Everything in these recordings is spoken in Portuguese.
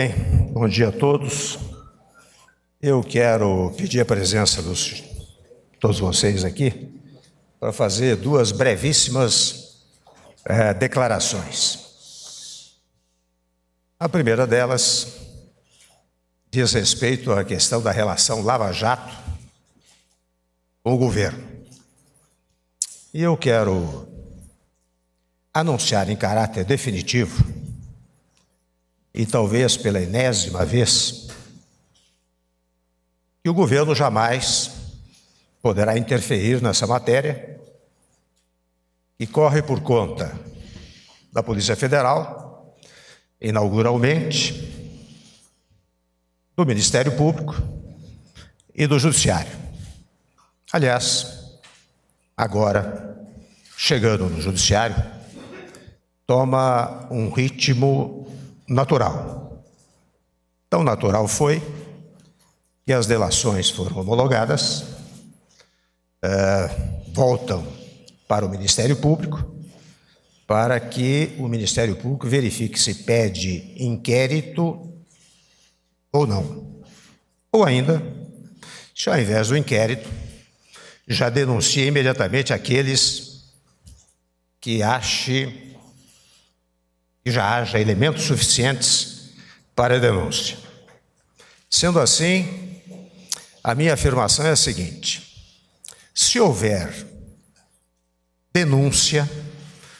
bem, bom dia a todos. Eu quero pedir a presença de todos vocês aqui para fazer duas brevíssimas é, declarações. A primeira delas diz respeito à questão da relação Lava-Jato com o governo. E eu quero anunciar em caráter definitivo, e talvez pela enésima vez, que o governo jamais poderá interferir nessa matéria, e corre por conta da Polícia Federal, inauguralmente, do Ministério Público e do Judiciário. Aliás, agora, chegando no Judiciário, toma um ritmo natural. Tão natural foi que as delações foram homologadas, é, voltam para o Ministério Público, para que o Ministério Público verifique se pede inquérito ou não. Ou ainda, se ao invés do inquérito, já denuncia imediatamente aqueles que ache já haja elementos suficientes para a denúncia. Sendo assim, a minha afirmação é a seguinte: se houver denúncia,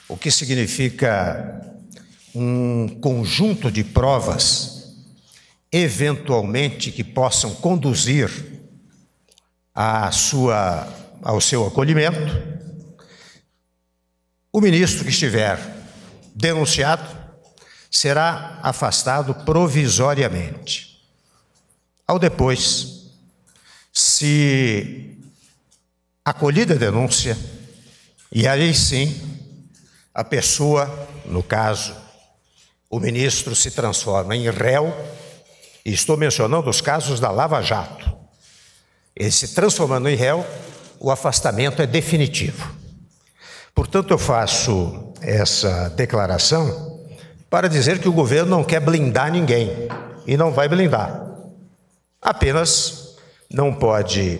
o que significa um conjunto de provas, eventualmente que possam conduzir à sua, ao seu acolhimento, o ministro que estiver denunciado será afastado provisoriamente. Ao depois, se acolhida a denúncia, e aí sim a pessoa, no caso, o ministro se transforma em réu, e estou mencionando os casos da Lava Jato. Ele se transformando em réu, o afastamento é definitivo. Portanto, eu faço essa declaração para dizer que o governo não quer blindar ninguém e não vai blindar. Apenas não pode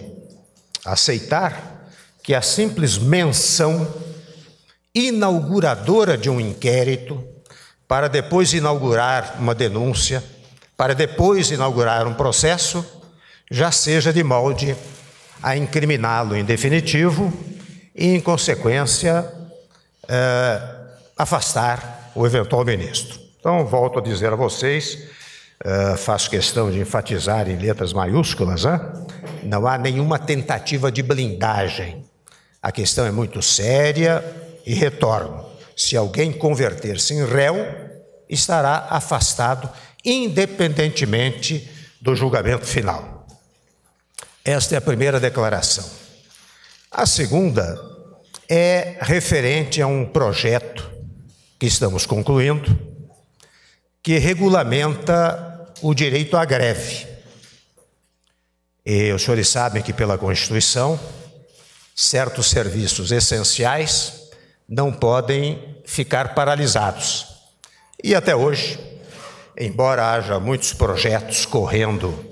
aceitar que a simples menção inauguradora de um inquérito para depois inaugurar uma denúncia, para depois inaugurar um processo, já seja de molde a incriminá-lo em definitivo e, em consequência, é, afastar o eventual ministro. Então, volto a dizer a vocês, é, faço questão de enfatizar em letras maiúsculas, não há nenhuma tentativa de blindagem. A questão é muito séria e retorno. Se alguém converter-se em réu, estará afastado, independentemente do julgamento final. Esta é a primeira declaração. A segunda é referente a um projeto que estamos concluindo, que regulamenta o direito à greve. E os senhores sabem que, pela Constituição, certos serviços essenciais não podem ficar paralisados. E até hoje, embora haja muitos projetos correndo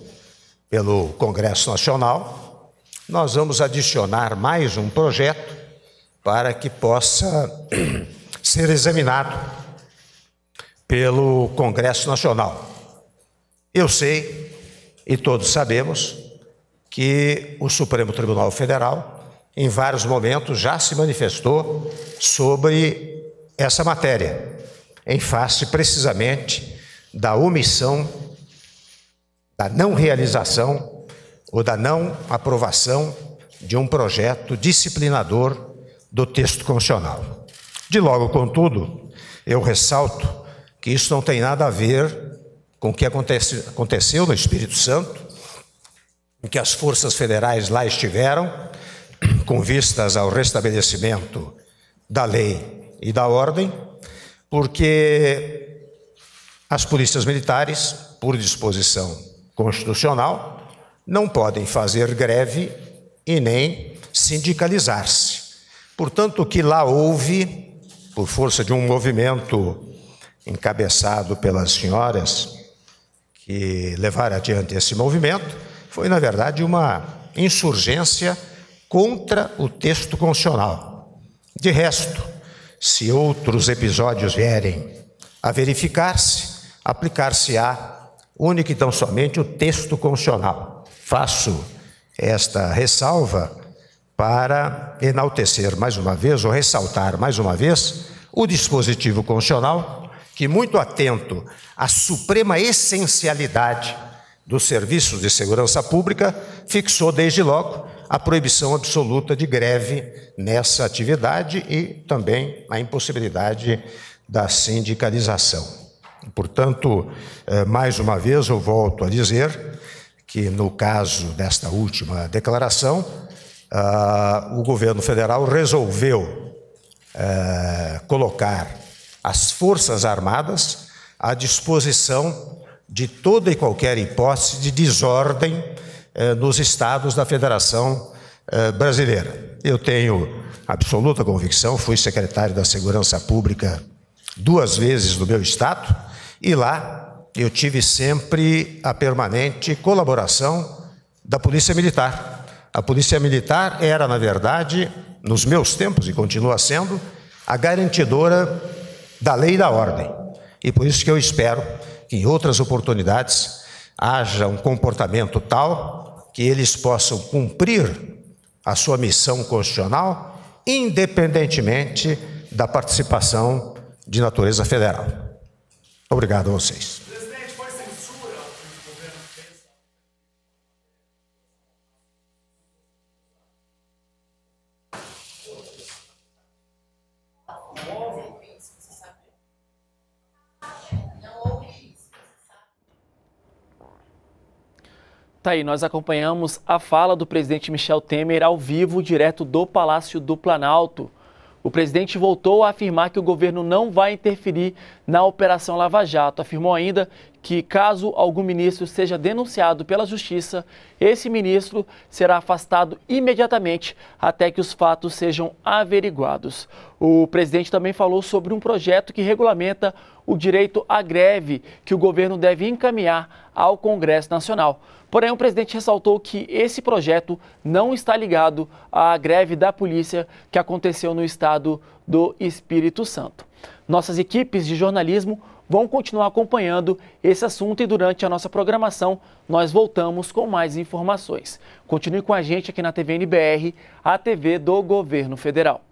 pelo Congresso Nacional, nós vamos adicionar mais um projeto para que possa ser examinado pelo Congresso Nacional. Eu sei, e todos sabemos, que o Supremo Tribunal Federal, em vários momentos, já se manifestou sobre essa matéria, em face precisamente da omissão, da não realização ou da não aprovação de um projeto disciplinador do texto constitucional. De logo, contudo, eu ressalto que isso não tem nada a ver com o que acontece, aconteceu no Espírito Santo, em que as forças federais lá estiveram, com vistas ao restabelecimento da lei e da ordem, porque as polícias militares, por disposição constitucional, não podem fazer greve e nem sindicalizar-se. Portanto, o que lá houve, por força de um movimento encabeçado pelas senhoras que levaram adiante esse movimento foi, na verdade, uma insurgência contra o texto constitucional. De resto, se outros episódios vierem a verificar-se, aplicar-se-á única e tão somente o texto constitucional. Faço esta ressalva para enaltecer mais uma vez, ou ressaltar mais uma vez, o dispositivo constitucional, que, muito atento à suprema essencialidade dos serviços de segurança pública, fixou desde logo a proibição absoluta de greve nessa atividade e também a impossibilidade da sindicalização. Portanto, eh, mais uma vez eu volto a dizer que, no caso desta última declaração, ah, o governo federal resolveu eh, colocar as Forças Armadas à disposição de toda e qualquer hipótese de desordem eh, nos estados da Federação eh, Brasileira. Eu tenho absoluta convicção, fui secretário da Segurança Pública duas vezes no meu estado e lá eu tive sempre a permanente colaboração da Polícia Militar. A Polícia Militar era, na verdade, nos meus tempos e continua sendo, a garantidora da lei e da ordem. E por isso que eu espero que em outras oportunidades haja um comportamento tal que eles possam cumprir a sua missão constitucional, independentemente da participação de natureza federal. Obrigado a vocês. Tá aí, nós acompanhamos a fala do presidente Michel Temer ao vivo, direto do Palácio do Planalto. O presidente voltou a afirmar que o governo não vai interferir na Operação Lava Jato. Afirmou ainda que, caso algum ministro seja denunciado pela Justiça, esse ministro será afastado imediatamente até que os fatos sejam averiguados. O presidente também falou sobre um projeto que regulamenta o direito à greve que o governo deve encaminhar ao Congresso Nacional. Porém, o presidente ressaltou que esse projeto não está ligado à greve da polícia que aconteceu no estado do Espírito Santo. Nossas equipes de jornalismo vão continuar acompanhando esse assunto e durante a nossa programação nós voltamos com mais informações. Continue com a gente aqui na TV NBR, a TV do Governo Federal.